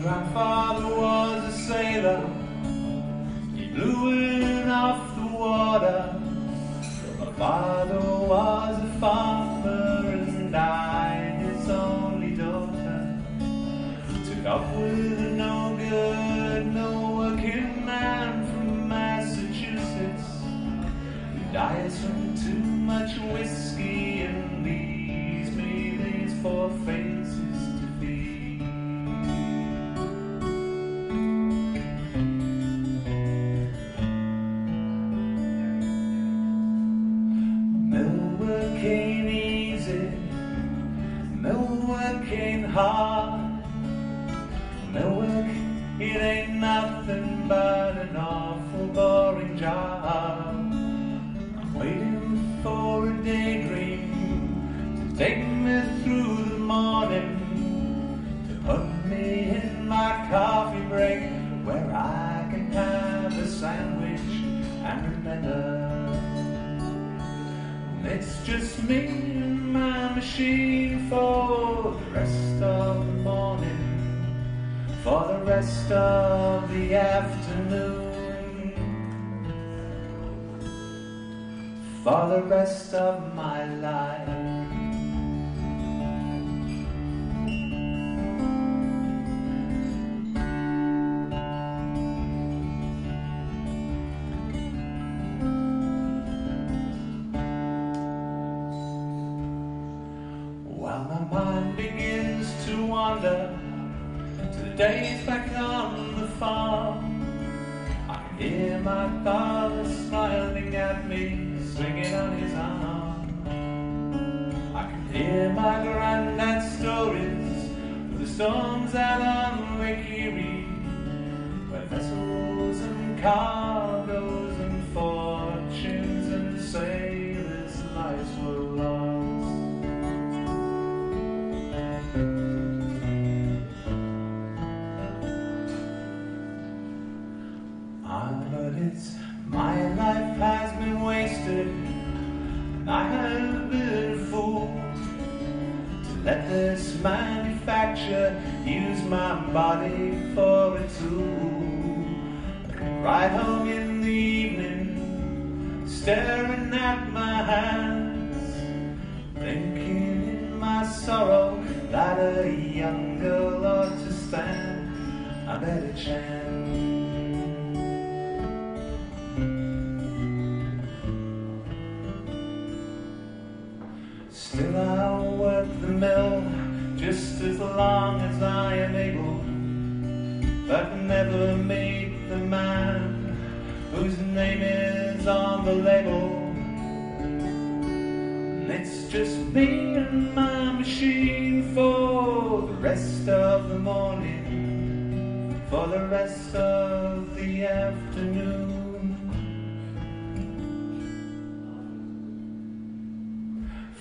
grandfather was a sailor. He blew in off the water. My father was a farmer And I, his only daughter. Took up with a no good, no working man from Massachusetts. Who dies from too much whiskey and hard. Millwork, it ain't nothing but an awful boring job. I'm waiting for a daydream to take me through the morning, to put me in my coffee break where I can have a sandwich and remember. It's just me machine for the rest of the morning, for the rest of the afternoon, for the rest of my life. To the days back on the farm, I hear my father smiling at me, swinging on his arm. I can hear my granddad stories of the storms out on Lake Erie, where vessels and cargoes my life has been wasted, I have been a fool to let this manufacture use my body for a tool. Ride home in the evening, staring at my hands, thinking in my sorrow that a young girl ought to stand a better chance. Long as I am able, but never meet the man whose name is on the label. And it's just me and my machine for the rest of the morning, for the rest of the afternoon.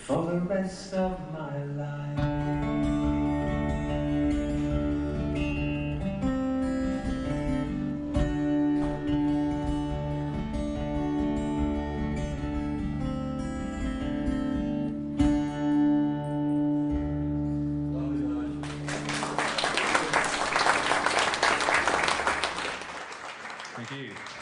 for the rest of my life. You.